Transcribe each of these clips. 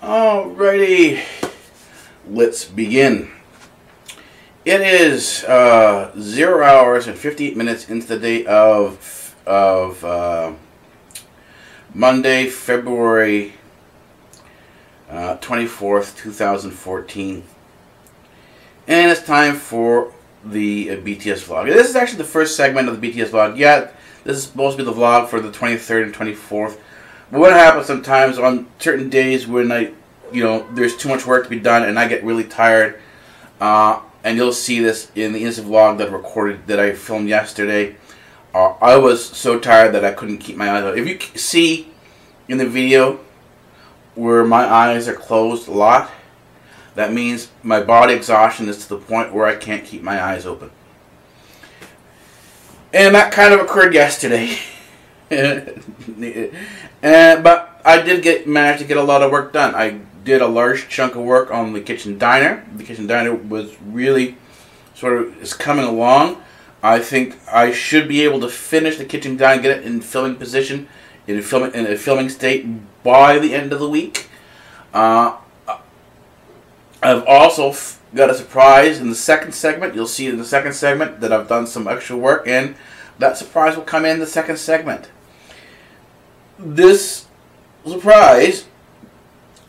Alrighty, let's begin. It is uh, zero hours and fifty-eight minutes into the day of of uh, Monday, February uh, twenty-fourth, two thousand fourteen, and it's time for the uh, BTS vlog. This is actually the first segment of the BTS vlog. Yeah, this is supposed to be the vlog for the twenty-third and twenty-fourth. But what happens sometimes on certain days when I, you know, there's too much work to be done and I get really tired. Uh, and you'll see this in the Insta vlog that I recorded that I filmed yesterday. Uh, I was so tired that I couldn't keep my eyes open. If you see in the video where my eyes are closed a lot, that means my body exhaustion is to the point where I can't keep my eyes open. And that kind of occurred yesterday. Uh, but I did get manage to get a lot of work done. I did a large chunk of work on the kitchen diner. The kitchen diner was really sort of is coming along. I think I should be able to finish the kitchen diner, and get it in filming position, in a filming in a filming state by the end of the week. Uh, I've also got a surprise in the second segment. You'll see in the second segment that I've done some extra work, and that surprise will come in the second segment this surprise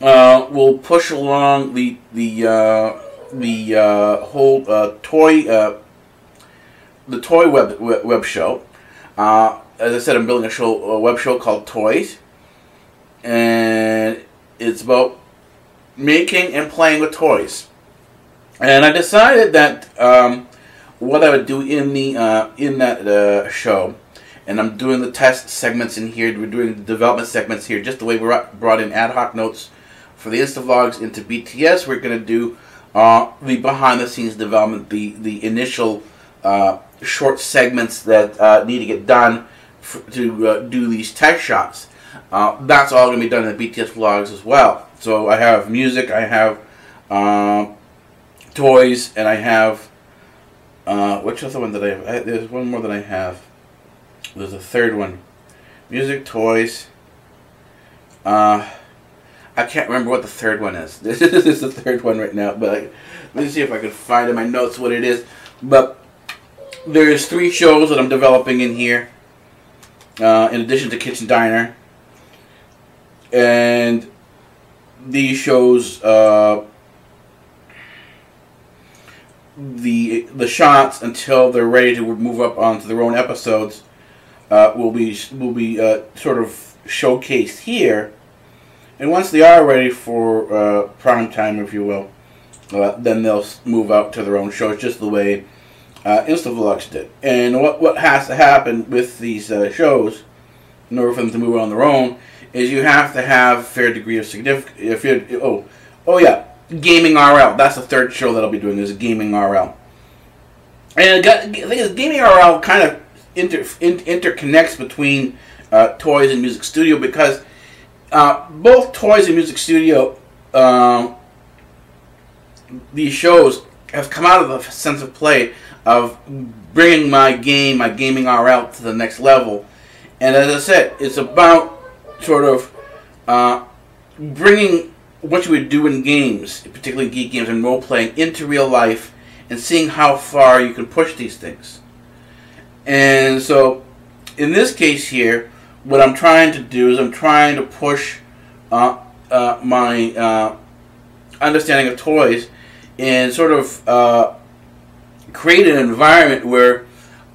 uh, will push along the the uh, the uh, whole uh, toy uh, the toy web web, show. Uh, as I said, I'm building a show a web show called Toys, and it's about making and playing with toys. And I decided that um, what I would do in the in that show and I'm doing the test segments in here. We're doing the development segments here, just the way we brought in ad hoc notes for the Insta vlogs into BTS. We're gonna do uh, the behind the scenes development, the the initial uh, short segments that uh, need to get done to uh, do these test shots. Uh, that's all gonna be done in the BTS vlogs as well. So I have music, I have uh, toys, and I have which other one did I have? I, there's one more that I have. There's a third one. Music, toys. Uh, I can't remember what the third one is. This is the third one right now, but let me see if I can find in my notes what it is. But there's three shows that I'm developing in here, uh, in addition to Kitchen Diner. And these shows, uh, the the shots until they're ready to move up onto their own episodes uh, will be will be uh, sort of showcased here, and once they are ready for uh, prime time, if you will, uh, then they'll move out to their own shows, just the way uh, did. And what what has to happen with these uh, shows, in order for them to move on their own, is you have to have a fair degree of significance. oh, oh yeah, Gaming RL. That's the third show that I'll be doing is Gaming RL. And the thing is, Gaming RL kind of inter, in, interconnects between uh, Toys and Music Studio because uh, both Toys and Music Studio, um, these shows have come out of the sense of play of bringing my game, my gaming RL to the next level. And as I said, it's about sort of uh, bringing what you would do in games, particularly geek games and role playing, into real life and seeing how far you can push these things. And so, in this case here, what I'm trying to do is I'm trying to push uh, uh, my uh, understanding of toys and sort of uh, create an environment where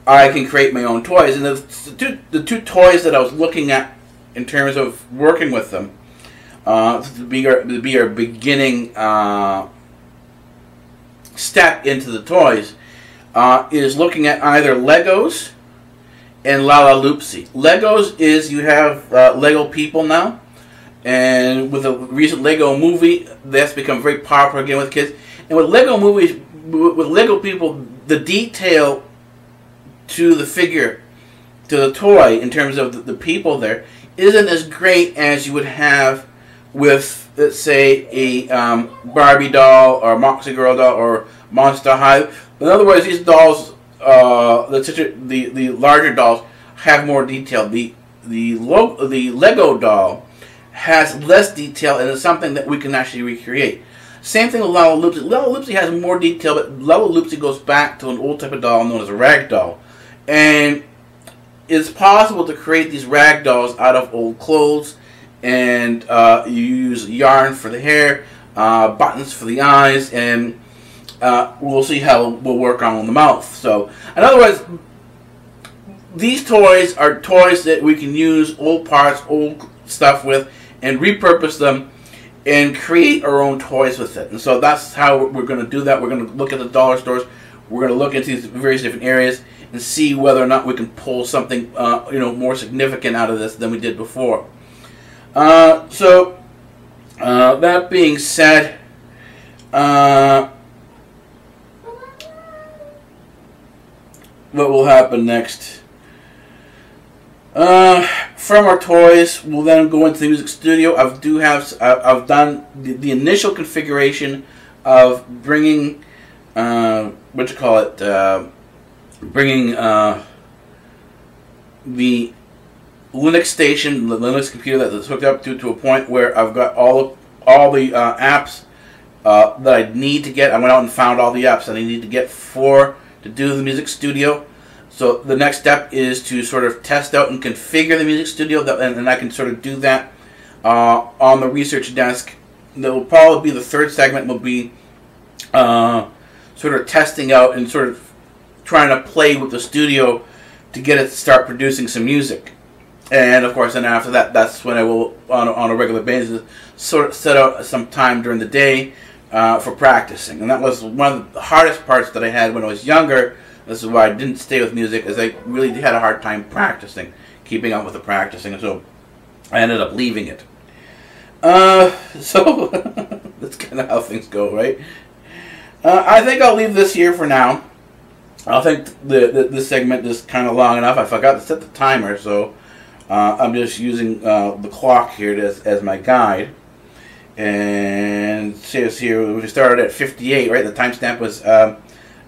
I can create my own toys. And the, the, two, the two toys that I was looking at in terms of working with them uh, to be our, to be our beginning uh, step into the toys, is looking at either Legos and Lalaloopsy. Legos is you have uh, Lego people now, and with a recent Lego movie, that's become very popular again with kids. And with Lego movies, with Lego people, the detail to the figure, to the toy, in terms of the, the people there, isn't as great as you would have with, let's say, a um, Barbie doll or a Moxie Girl doll or Monster High. In other words, these dolls, uh, the, the the larger dolls, have more detail. The the lo- the Lego doll has less detail and it's something that we can actually recreate. Same thing with Lalaloopsy. Lalaloopsy has more detail, but Lalaloopsy goes back to an old type of doll known as a rag doll. And it's possible to create these rag dolls out of old clothes and uh, you use yarn for the hair, uh, buttons for the eyes, and uh, we'll see how we'll work on the mouth. So, in other words, these toys are toys that we can use old parts, old stuff with, and repurpose them and create our own toys with it. And so that's how we're going to do that. We're going to look at the dollar stores. We're going to look into these various different areas and see whether or not we can pull something, uh, you know, more significant out of this than we did before. Uh, so, uh, that being said, what will happen next? Uh, from our toys, we'll then go into the music studio. I do have, I've done the, the initial configuration of bringing, uh, what you call it, uh, bringing uh, the Linux station, the Linux computer that's hooked up to to a point where I've got all all the uh, apps uh, that I need to get. I went out and found all the apps that I need to get for to do the music studio. So the next step is to sort of test out and configure the music studio, that, and, and I can sort of do that uh, on the research desk. That will probably be the third segment. Will be uh, sort of testing out and sort of trying to play with the studio to get it to start producing some music. And of course, then after that, that's when I will, on on a regular basis, sort of set out some time during the day uh, for practicing. And that was one of the hardest parts that I had when I was younger. This is why I didn't stay with music, is I really had a hard time practicing, keeping up with the practicing. And so I ended up leaving it. Uh, so that's kind of how things go, right? Uh, I think I'll leave this here for now. I think the, the this segment is kind of long enough. I forgot to set the timer, so uh, I'm just using uh, the clock here as, as my guide. And says here we started at 58, right? The timestamp was um,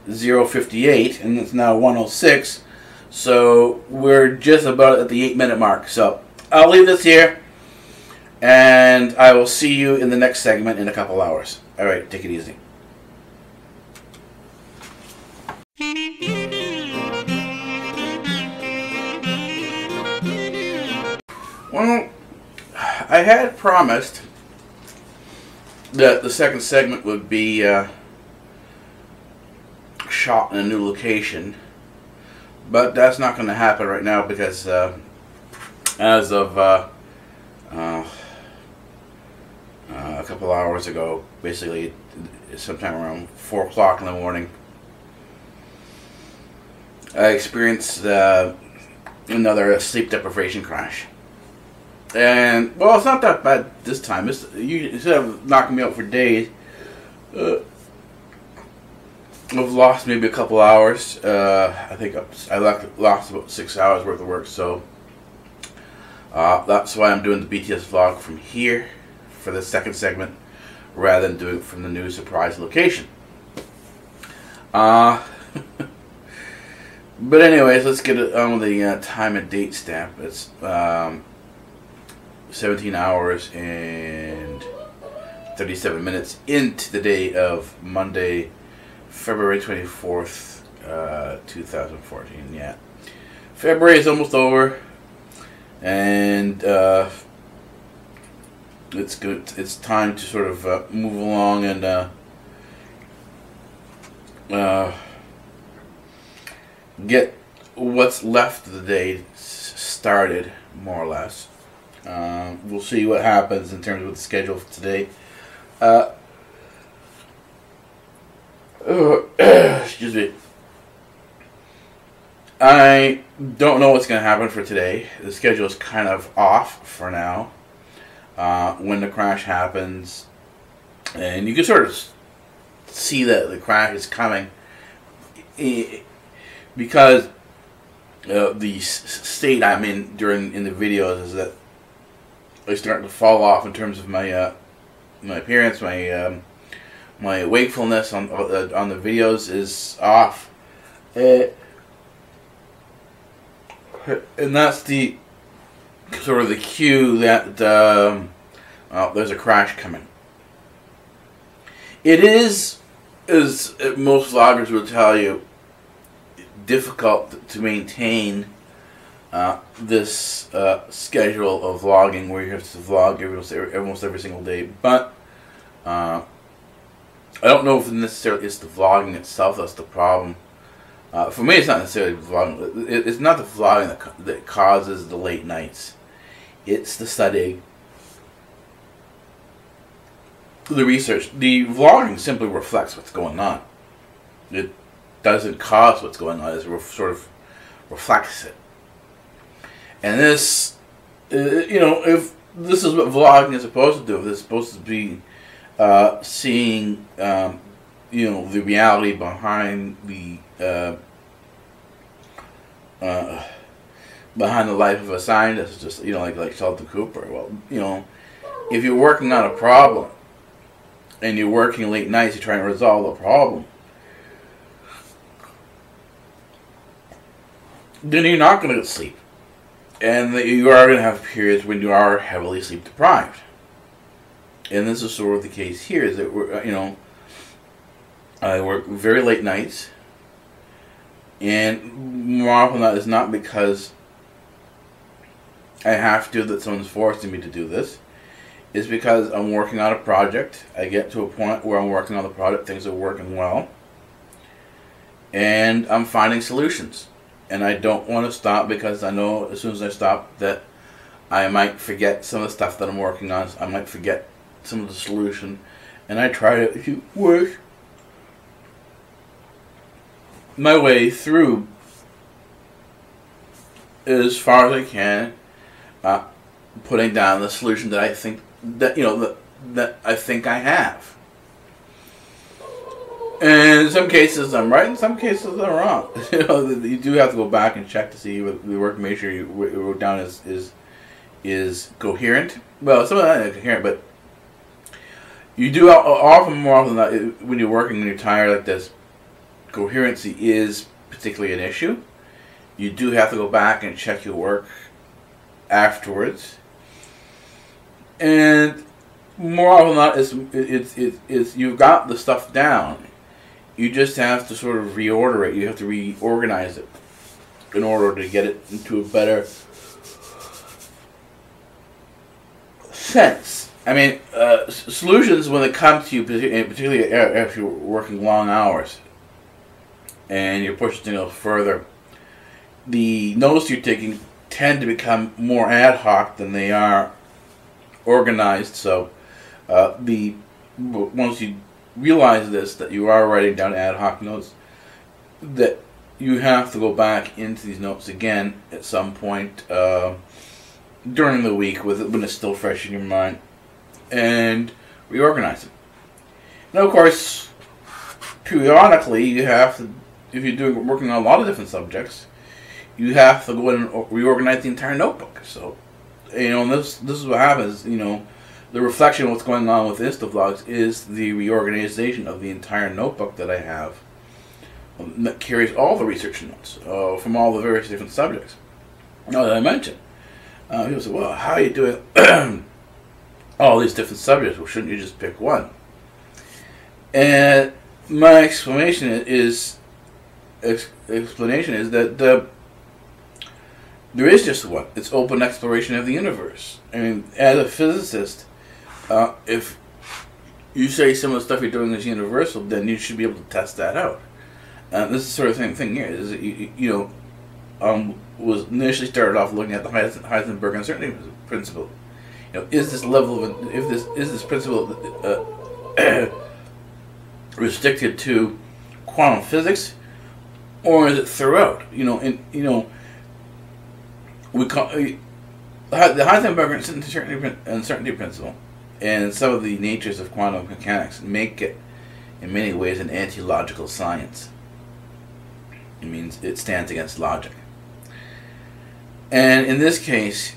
058, and it's now 106. So we're just about at the 8 minute mark. So I'll leave this here, and I will see you in the next segment in a couple hours. All right, take it easy. Well, I had promised that the second segment would be uh, shot in a new location, but that's not going to happen right now because uh, as of uh, uh, a couple hours ago, basically sometime around 4 o'clock in the morning, I experienced uh, another sleep deprivation crash. And well, it's not that bad this time. It's you instead of knocking me out for days. Uh, I've lost maybe a couple hours. Uh, I think I lost about six hours worth of work. So uh, that's why I'm doing the BTS vlog from here for the second segment, rather than doing it from the new surprise location. Uh, but anyways, let's get on the uh, time and date stamp. It's um, 17 hours and 37 minutes into the day of Monday, February 24th, uh, 2014. Yeah. February is almost over. And uh, it's good. It's time to sort of uh, move along and uh, uh, get what's left of the day started, more or less. Um, we'll see what happens in terms of the schedule for today. Uh, excuse me. I don't know what's going to happen for today. The schedule is kind of off for now. Uh, when the crash happens, and you can sort of see that the crash is coming because uh, the state I'm in during in the videos is that I start to fall off in terms of my uh, my appearance, my um, my wakefulness on uh, on the videos is off, uh, and that's the sort of the cue that um, oh, there's a crash coming. It is, as most vloggers will tell you, difficult to maintain uh, this uh, schedule of vlogging where you have to vlog every, almost every single day. But uh, I don't know if necessarily it's the vlogging itself that's the problem. Uh, for me, it's not necessarily vlogging. it's not the vlogging that, that causes the late nights. It's the studying, the research. The vlogging simply reflects what's going on. It doesn't cause what's going on. It sort of reflects it. And this, uh, you know, if this is what vlogging is supposed to do, it's supposed to be uh, seeing, um, you know, the reality behind the uh, uh, behind the life of a scientist, just you know, like like Sheldon Cooper. Well, you know, if you're working on a problem and you're working late nights, you're trying to resolve the problem. Then you're not going to sleep and that you are going to have periods when you are heavily sleep deprived. And this is sort of the case here. Is that we're uh, you know I work very late nights, and more often than not, it's not because I have to that someone's forcing me to do this. It's because I'm working on a project. I get to a point where I'm working on the project, things are working well, and I'm finding solutions and I don't want to stop because I know as soon as I stop that I might forget some of the stuff that I'm working on. I might forget some of the solution, and I try to work my way through as far as I can, uh, putting down the solution that I think that you know that that I think I have. And in some cases I'm right, in some cases I'm wrong. you know, you do have to go back and check to see what the work. Make sure you wrote down is is is coherent. Well, some of that is coherent, but you do often more often than not when you're working when you're tired like this. Coherency is particularly an issue. You do have to go back and check your work afterwards, and more often than not, it's it's it's, it's you've got the stuff down you just have to sort of reorder it. You have to reorganize it in order to get it into a better sense. I mean, uh, solutions when it comes to you, particularly if you're working long hours and you're pushing things further, the notes you're taking tend to become more ad hoc than they are organized. So, uh, the once you realize this that you are writing down ad hoc notes that you have to go back into these notes again at some point uh, during the week with it when it's still fresh in your mind and reorganize it. Now, of course, periodically you have to, if you're doing working on a lot of different subjects, you have to go in and reorganize the entire notebook. So, you know, this this is what happens. You know, the reflection of what's going on with InstaVlogs is the reorganization of the entire notebook that I have um, that carries all the research notes uh, from all the various different subjects that I mentioned. Uh, people say, well, how are you doing all these different subjects? Well, shouldn't you just pick one? And my explanation is ex- explanation is that the there is just one. It's open exploration of the universe. I mean, as a physicist, uh, if you say some of the stuff you're doing is universal, then you should be able to test that out. Uh, this is sort of the same thing here. Is you, you know, um, was initially started off looking at the Heisenberg uncertainty principle? You know, is this level of if this is this principle uh, restricted to quantum physics, or is it throughout? You know, and you know, we call uh, the Heisenberg uncertainty, uncertainty principle and some of the natures of quantum mechanics make it, in many ways, an anti-logical science. It means it stands against logic. And in this case,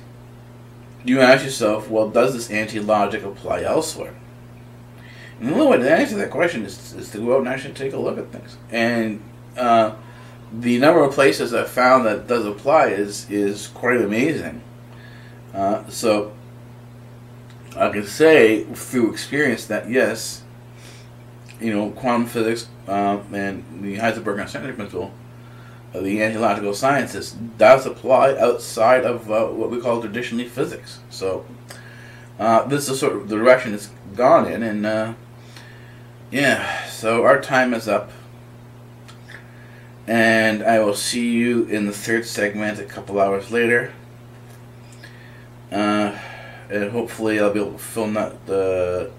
you ask yourself, well, does this anti-logic apply elsewhere? And the only way to answer that question is, is to go out and actually take a look at things. And uh, the number of places I've found that does apply is is quite amazing. Uh, so I can say through experience that yes, you know, quantum physics uh, and the Heisenberg uncertainty principle, uh, the anti-logical sciences, does apply outside of uh, what we call traditionally physics. So uh, this is sort of the direction it's gone in, and uh, yeah, so our time is up. And I will see you in the third segment a couple hours later. Uh, and hopefully I'll be able to film that the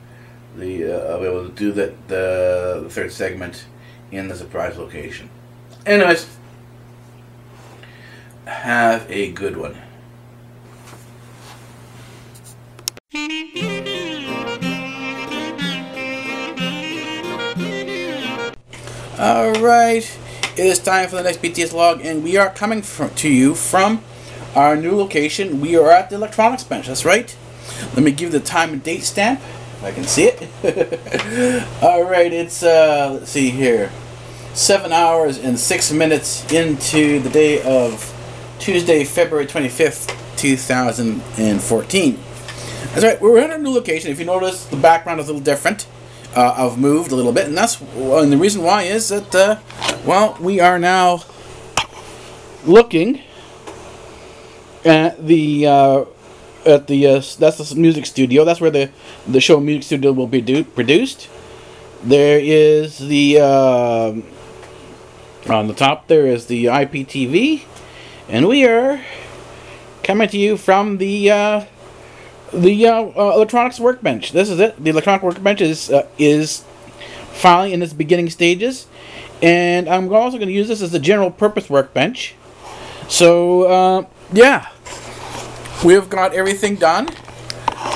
the uh, I'll be able to do that the, the third segment in the surprise location. Anyways, have a good one. All right, it is time for the next BTS log, and we are coming from, to you from our new location. We are at the electronics bench. That's right. Let me give the time and date stamp. If I can see it. All right, it's uh, let's see here, seven hours and six minutes into the day of Tuesday, February twenty fifth, two thousand and fourteen. That's right. We're at a new location. If you notice, the background is a little different. Uh, I've moved a little bit, and that's and the reason why is that uh, well, we are now looking at the uh, at the uh, that's the music studio. That's where the the show music studio will be do, produced. There is the uh, on the top. There is the IPTV, and we are coming to you from the uh, the uh, uh, electronics workbench. This is it. The electronic workbench is uh, is finally in its beginning stages, and I'm also going to use this as a general purpose workbench. So uh, yeah we've got everything done.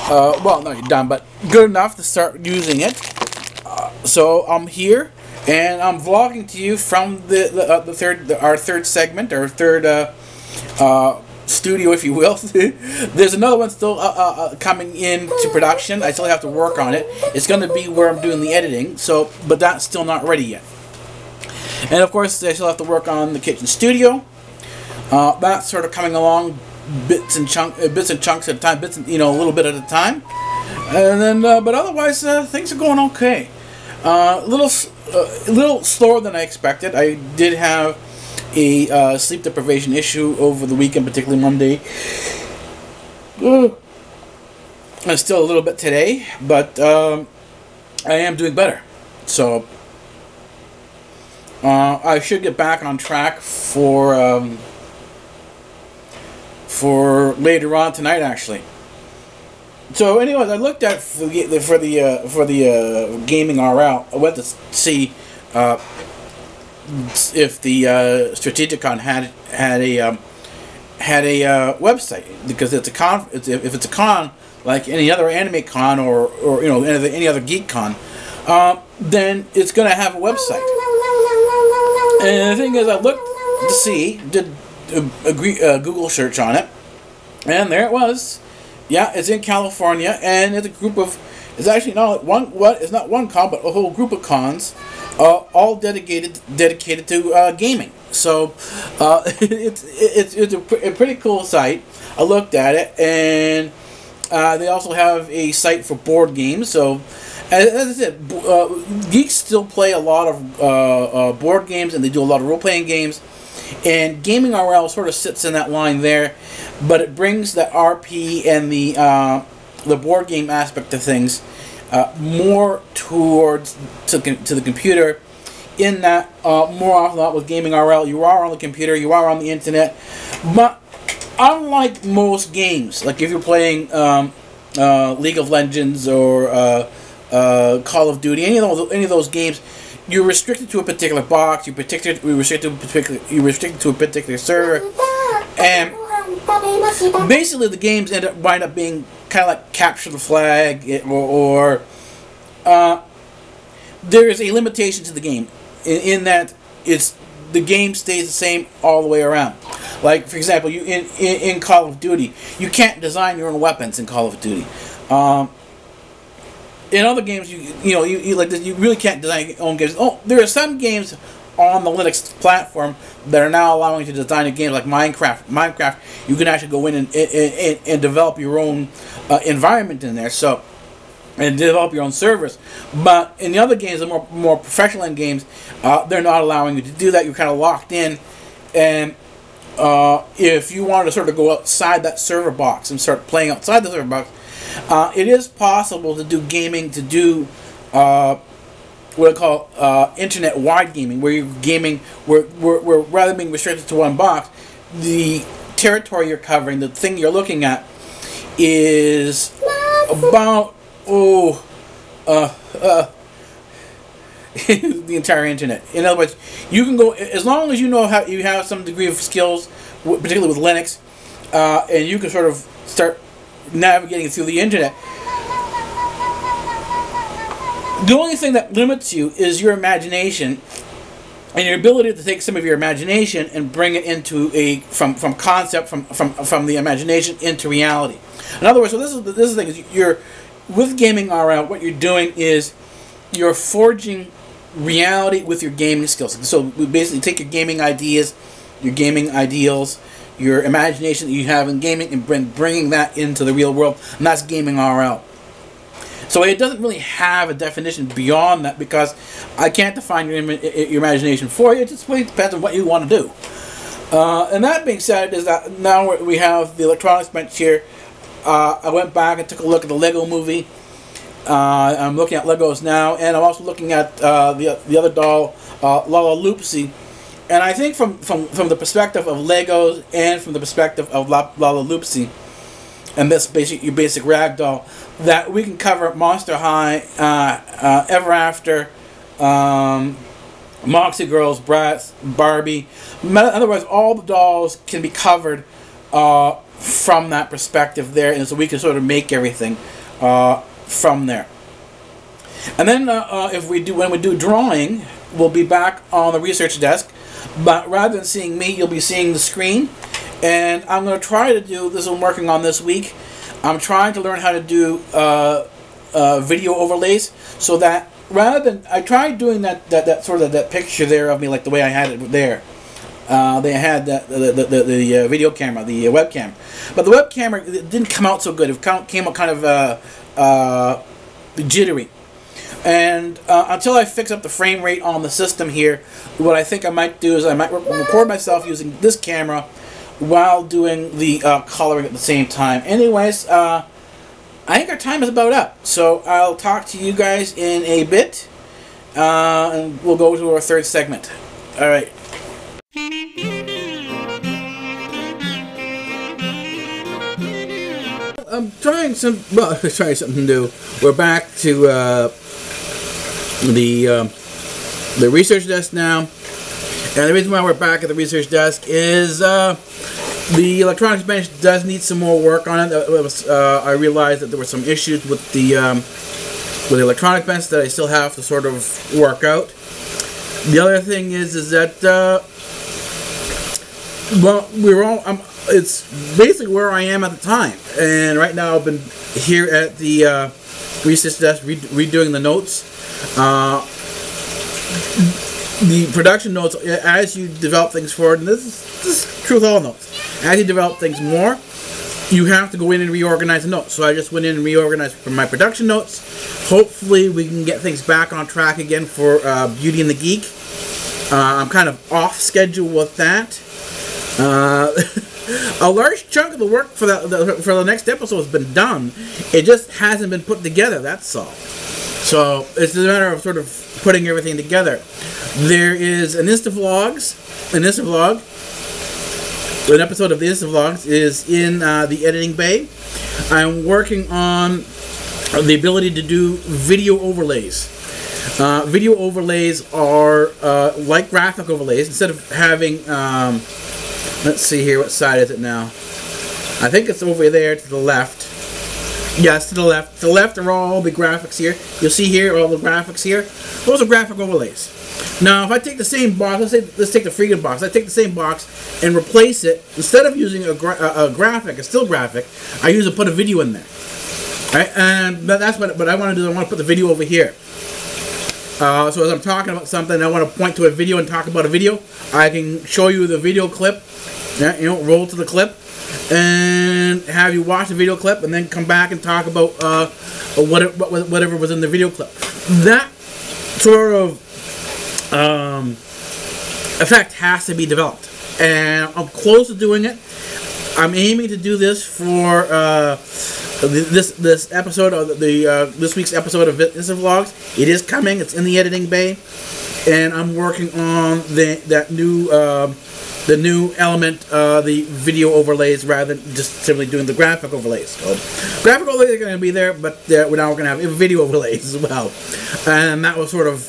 Uh, well, not done, but good enough to start using it. Uh, so I'm here, and I'm vlogging to you from the the, uh, the third the, our third segment, our third uh, uh, studio, if you will. There's another one still uh, coming into production. I still have to work on it. It's going to be where I'm doing the editing. So, but that's still not ready yet. And of course, I still have to work on the kitchen studio. that's sort of coming along bits and chunk uh, bits and chunks at a time, bits and, you know a little bit at a time, and then uh, but otherwise uh, things are going okay. Uh, a little a little slower than I expected. I did have a uh, sleep deprivation issue over the weekend, particularly Monday. I'm still a little bit today, but um, I am doing better. So uh, I should get back on track for. Um, for later on tonight, actually. So, anyways, I looked at for the for the uh, for the uh, gaming RL. I went to see uh, if the uh, Strategicon had had a um, had a uh, website because it's a con. If it's a con like any other anime con or or you know any other, any other geek con, uh, then it's going to have a website. And the thing is, I looked to see did a, a Google search on it, and there it was. Yeah, it's in California, and it's a group of. It's actually not one. What? It's not one con, but a whole group of cons, uh, all dedicated dedicated to uh, gaming. So, uh, it's it's it's a, a, pretty cool site. I looked at it, and uh, they also have a site for board games. So, as, as I said, uh, geeks still play a lot of uh, board games, and they do a lot of role playing games. And Gaming RL sort of sits in that line there, but it brings the RP and the uh, the board game aspect of things uh, more towards to, to the computer. In that, uh, more often than not, with Gaming RL, you are on the computer, you are on the internet, but unlike most games, like if you're playing um, uh, League of Legends or uh, uh, Call of Duty, any of those any of those games, you're restricted to a particular box. You're restricted. You're restricted to a particular. You're restricted to a particular server, and basically the games end up wind up being kind of like capture the flag or, or uh, there is a limitation to the game in, in that it's the game stays the same all the way around. Like for example, you in, in, in Call of Duty, you can't design your own weapons in Call of Duty. Um, in other games, you you know you, you like you really can't design your own games. Oh, there are some games on the Linux platform that are now allowing you to design a game like Minecraft. Minecraft, you can actually go in and and, and, and develop your own uh, environment in there. So and develop your own servers. But in the other games, the more more professional end games, uh, they're not allowing you to do that. You're kind of locked in, and uh, if you wanted to sort of go outside that server box and start playing outside the server box, uh, it is possible to do gaming to do. Uh, what I call uh, internet-wide gaming, where you're gaming, where, where, where rather being restricted to one box, the territory you're covering, the thing you're looking at, is about oh, uh, uh, the entire internet. In other words, you can go as long as you know how you have some degree of skills, particularly with Linux, uh, and you can sort of start navigating through the internet. The only thing that limits you is your imagination and your ability to take some of your imagination and bring it into a from from concept from from from the imagination into reality. In other words, so this is this is the thing is you're with Gaming RL, what you're doing is you're forging reality with your gaming skills. So we basically take your gaming ideas, your gaming ideals, your imagination that you have in gaming, and bring, bringing that into the real world, and that's Gaming RL. So it doesn't really have a definition beyond that because I can't define your, your imagination for you. It just really depends on what you want to do. Uh, and that being said, is that now we have the electronics bench here uh, I went back and took a look at the Lego movie. Uh, I'm looking at Legos now, and I'm also looking at uh, the, the other doll, uh, Lalaloopsy. And I think from, from, from the perspective of Legos and from the perspective of La- Lalaloopsy, and this basic your basic rag doll, that we can cover Monster High, uh, uh, Ever After, um, Moxie Girls, Bratz, Barbie. In other words, all the dolls can be covered uh, from that perspective there, and so we can sort of make everything uh, from there. And then uh, uh, if we do when we do drawing, we'll be back on the research desk, but rather than seeing me, you'll be seeing the screen. And I'm going to try to do this. I'm working on this week. I'm trying to learn how to do uh, uh, video overlays so that rather than I tried doing that, that that sort of that picture there of me like the way I had it there uh, they had the, the, the, the uh, video camera, the uh, webcam. But the webcam didn't come out so good. It came out kind of uh, uh, jittery. And uh, until I fix up the frame rate on the system here, what I think I might do is I might record myself using this camera while doing the coloring at the same time. Anyways, I think our time is about up. So I'll talk to you guys in a bit. and we'll go to our third segment. All right. I'm trying some. Well, trying something new. We're back to uh, the uh, the research desk now, and the reason why we're back at the research desk is uh, the electronics bench does need some more work on it. Was, uh, I realized that there were some issues with the um, with the electronic bench that I still have to sort of work out. The other thing is is that uh, well, we're all. I'm, it's basically where I am at the time, and right now I've been here at the uh, research desk re- redoing the notes. Uh, the production notes, as you develop things forward, and this is, this is truth all notes. As you develop things more, you have to go in and reorganize the notes. So I just went in and reorganized for my production notes. Hopefully, we can get things back on track again for uh, Beauty and the Geek. Uh, I'm kind of off schedule with that. Uh, a large chunk of the work for the, the, for the next episode has been done. It just hasn't been put together. That's all. So it's a matter of sort of putting everything together. There is an Insta vlogs, an Insta vlog, an episode of this vlogs is in uh, the editing bay. I'm working on the ability to do video overlays. Uh, video overlays are uh, like graphic overlays. Instead of having, um, let's see here, what side is it now? I think it's over there to the left. Yes, to the left. To the left are all the graphics here. You'll see here all the graphics here. Those are graphic overlays. Now, if I take the same box, let's say, let's take the Freedom box. I take the same box and replace it. Instead of using a, gra a, graphic, a still graphic, I use to put a video in there. Right, and that's what. But I want to do. I want to put the video over here. Uh, so as I'm talking about something, I want to point to a video and talk about a video. I can show you the video clip. Yeah, you know, roll to the clip and have you watch the video clip and then come back and talk about uh, whatever, whatever was in the video clip. That sort of um, effect has to be developed. And I'm close to doing it. I'm aiming to do this for uh, this this episode of the uh, this week's episode of InstaVlogs. It is coming. It's in the editing bay, and I'm working on the that new. Uh, the new element, uh, the video overlays, rather than just simply doing the graphic overlays. So, graphic overlays are going to be there, but uh, we're now going to have video overlays as well. And that will sort of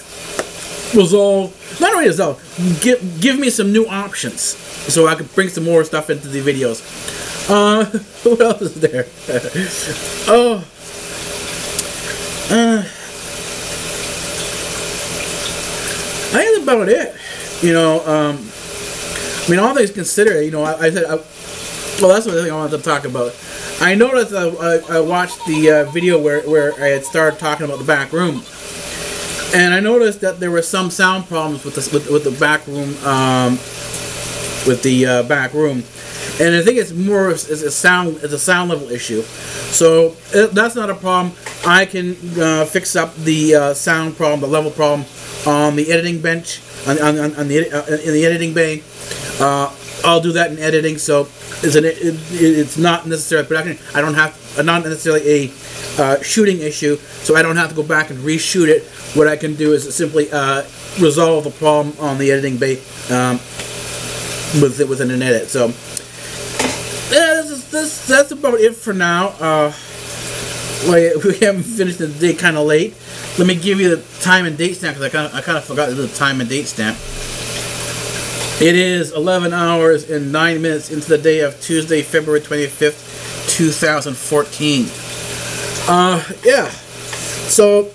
resolve, not only resolve, give, give me some new options so I can bring some more stuff into the videos. Uh, what else is there? oh. Uh, I think about it. You know, um, I mean, all things considered, you know, I, I said, I, well, that's thing I wanted to talk about. I noticed I, I, I watched the uh, video where, where I had started talking about the back room, and I noticed that there were some sound problems with the with, with the back room, um, with the uh, back room, and I think it's more it's a sound it's a sound level issue. So uh, that's not a problem. I can uh, fix up the uh, sound problem, the level problem on the editing bench, on, on, on the uh, in the editing bay. Uh, I'll do that in editing, so it's, an, it, it's not necessarily production. I don't have not necessarily a shooting issue, so I don't have to go back and reshoot it. What I can do is simply resolve the problem on the editing bay um, with it within an edit. So yeah, this is, this that's about it for now. Uh, we haven't finished the day kind of late. Let me give you the time and date stamp because I kind of I kind of forgot the time and date stamp. It is 11 hours and 9 minutes into the day of Tuesday, February 25th, 2014. Uh, yeah. So,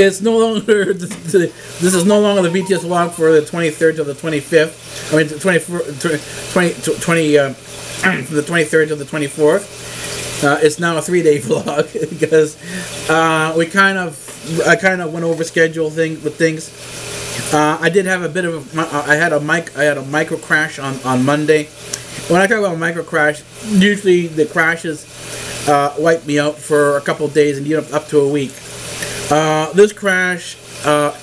it's no longer, this is no longer the BTS vlog for the 23rd to the 25th. I mean, 24, 20, 20 uh, the 23rd to the 24th. Uh, it's now a three-day vlog because uh, we kind of, I kind of went over schedule thing with things. Uh, I did have a bit of a, uh, I had a mic, I had a micro crash on, on Monday. When I talk about micro crash, usually the crashes uh, wipe me out for a couple days and up, up to a week. Uh, this crash uh,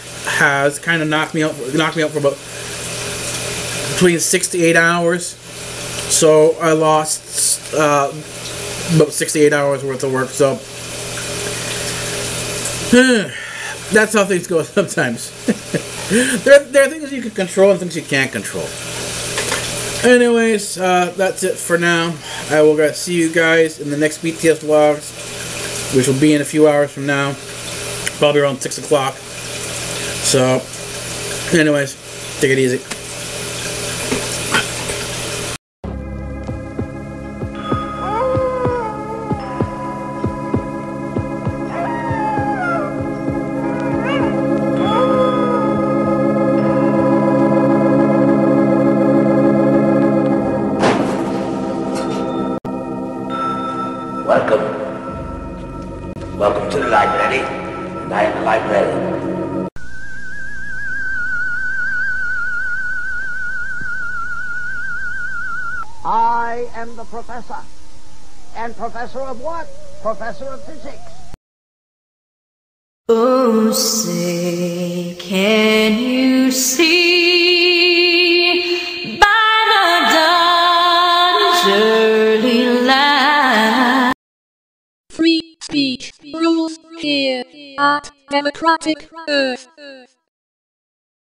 has kind of knocked me out, knocked me out for about between six to eight hours. So I lost uh, about 68 hours worth of work. So that's how things go sometimes. there, there are things you can control and things you can't control. Anyways, uh, that's it for now. I will see you guys in the next BTS vlogs, which will be in a few hours from now, probably around 6 o'clock. So, anyways, take it easy. Professor of what? Professor of physics. Oh, say, can you see by the dawn's early light? Free speech rules here at Democratic Earth.